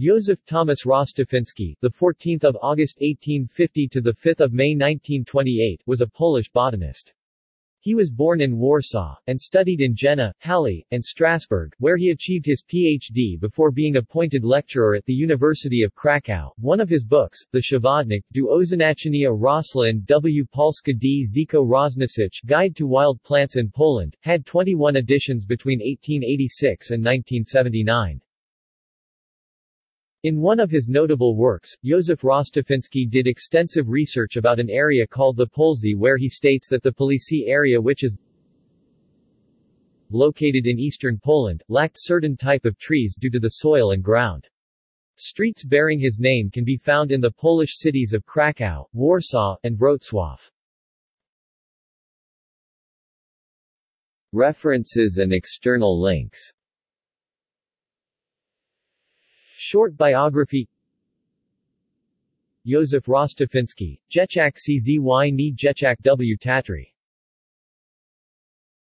Józef Thomasz Rostafiński, the 14th of August 1850 to the 5th of May 1928, was a Polish botanist. He was born in Warsaw, and studied in Jena, Halle, and Strassburg, where he achieved his Ph.D. before being appointed lecturer at the University of Krakow. One of his books, The Przewodnik do Oznaczania Roślin w Polsce d Ziko Rosnących Guide to Wild Plants in Poland, had 21 editions between 1886 and 1979. In one of his notable works, Józef Rostafiński did extensive research about an area called the Polesie where he states that the Polesie area which is located in eastern Poland, lacked certain type of trees due to the soil and ground. Streets bearing his name can be found in the Polish cities of Krakow, Warsaw, and Wrocław. References and external links Short biography. Józef Rostafiński, Jechak Czy ni Jechak w. Tatry